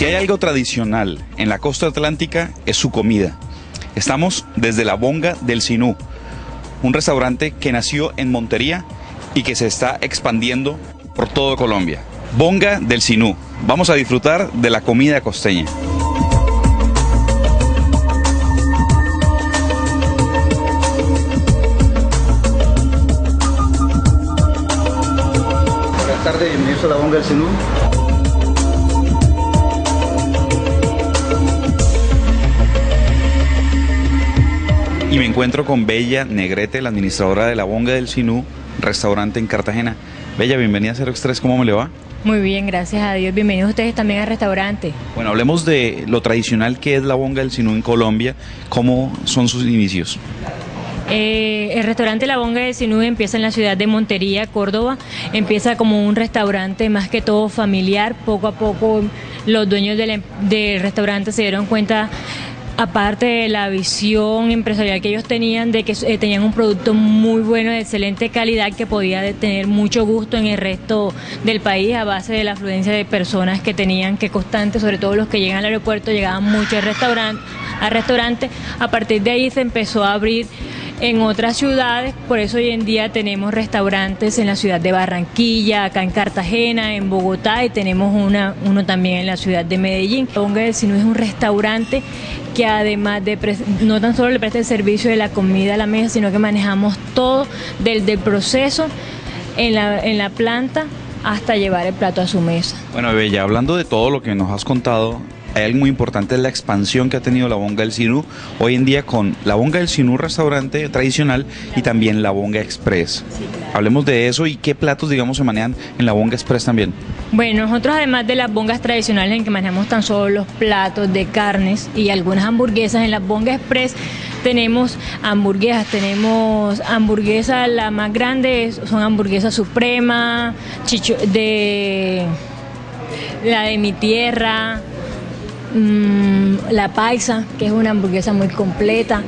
hay algo tradicional en la costa atlántica es su comida. Estamos desde la Bonga del Sinú, un restaurante que nació en Montería y que se está expandiendo por todo Colombia. Bonga del Sinú. Vamos a disfrutar de la comida costeña. Buenas tardes, bienvenidos a la Bonga del Sinú. Y me encuentro con Bella Negrete, la administradora de la Bonga del Sinú, restaurante en Cartagena. Bella, bienvenida a Cero Express, ¿cómo me le va? Muy bien, gracias a Dios. Bienvenidos ustedes también al restaurante. Bueno, hablemos de lo tradicional que es la Bonga del Sinú en Colombia, ¿cómo son sus inicios? Eh, el restaurante La Bonga del Sinú empieza en la ciudad de Montería, Córdoba. Empieza como un restaurante más que todo familiar. Poco a poco los dueños del, em- del restaurante se dieron cuenta aparte de la visión empresarial que ellos tenían de que eh, tenían un producto muy bueno de excelente calidad que podía tener mucho gusto en el resto del país a base de la afluencia de personas que tenían que constante, sobre todo los que llegan al aeropuerto, llegaban mucho al restaurante. A partir de ahí se empezó a abrir en otras ciudades, por eso hoy en día tenemos restaurantes en la ciudad de Barranquilla, acá en Cartagena, en Bogotá y tenemos uno también en la ciudad de Medellín. Bonga del Sinú es un restaurante que además de no tan solo le presta el servicio de la comida a la mesa, sino que manejamos todo desde el proceso en la, en la planta hasta llevar el plato a su mesa. Bueno, Bella, hablando de todo lo que nos has contado, hay algo muy importante, es la expansión que ha tenido la Bonga del Sinú hoy en día con la Bonga del Sinú restaurante tradicional y también la Bonga Express. Hablemos de eso y qué platos, digamos, se manejan en la Bonga Express también. Bueno, nosotros además de las bongas tradicionales en que manejamos tan solo los platos de carnes y algunas hamburguesas, en la bonga express tenemos hamburguesas, tenemos hamburguesas, la más grande son hamburguesas suprema, chicho, de la de mi tierra, mm, la paisa, que es una hamburguesa muy completa.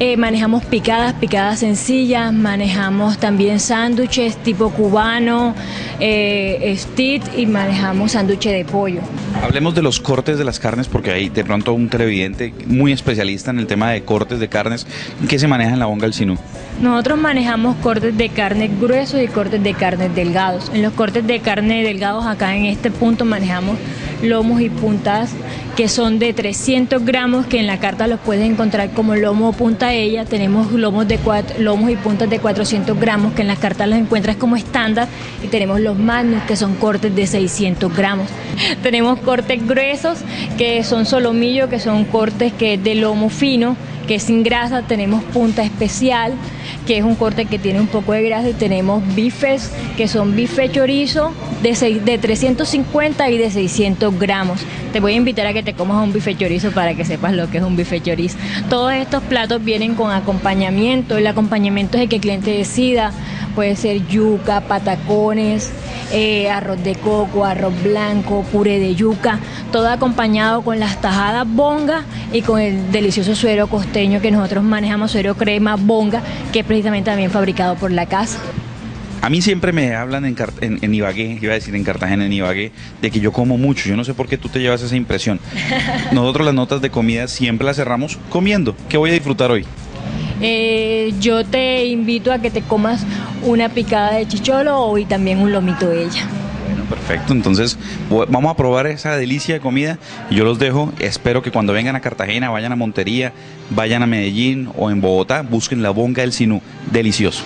Eh, manejamos picadas, picadas sencillas, manejamos también sándwiches tipo cubano, eh, steak y manejamos sándwiches de pollo. Hablemos de los cortes de las carnes porque hay de pronto un televidente muy especialista en el tema de cortes de carnes que se maneja en la Bonga del Sinú. Nosotros manejamos cortes de carne gruesos y cortes de carne delgados. En los cortes de carne delgados acá en este punto manejamos lomos y puntas que son de 300 gramos, que en la carta los puedes encontrar como lomo o punta ella. Tenemos lomos, de cuat- lomos y puntas de 400 gramos, que en las cartas los encuentras como estándar. Y tenemos los magnus, que son cortes de 600 gramos. tenemos cortes gruesos, que son solomillo, que son cortes que es de lomo fino, que es sin grasa. Tenemos punta especial, que es un corte que tiene un poco de grasa. Y tenemos bifes, que son bife chorizo de, seis- de 350 y de 600 gramos. Te voy a invitar a que te comas un bife chorizo para que sepas lo que es un bife chorizo. Todos estos platos vienen con acompañamiento. El acompañamiento es el que el cliente decida. Puede ser yuca, patacones, eh, arroz de coco, arroz blanco, puré de yuca, todo acompañado con las tajadas bonga y con el delicioso suero costeño que nosotros manejamos, suero crema bonga, que es precisamente también fabricado por la casa. A mí siempre me hablan en, en, en Ibagué, iba a decir en Cartagena, en Ibagué, de que yo como mucho. Yo no sé por qué tú te llevas esa impresión. Nosotros las notas de comida siempre las cerramos comiendo. ¿Qué voy a disfrutar hoy? Eh, yo te invito a que te comas una picada de chicholo y también un lomito de ella. Bueno, perfecto. Entonces, vamos a probar esa delicia de comida. Yo los dejo. Espero que cuando vengan a Cartagena, vayan a Montería, vayan a Medellín o en Bogotá, busquen la bonga del Sinú. Delicioso.